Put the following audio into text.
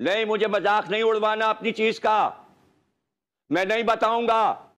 नहीं मुझे मज़ाक नहीं उड़वाना अपनी चीज़ का। मैं नहीं बताऊँगा।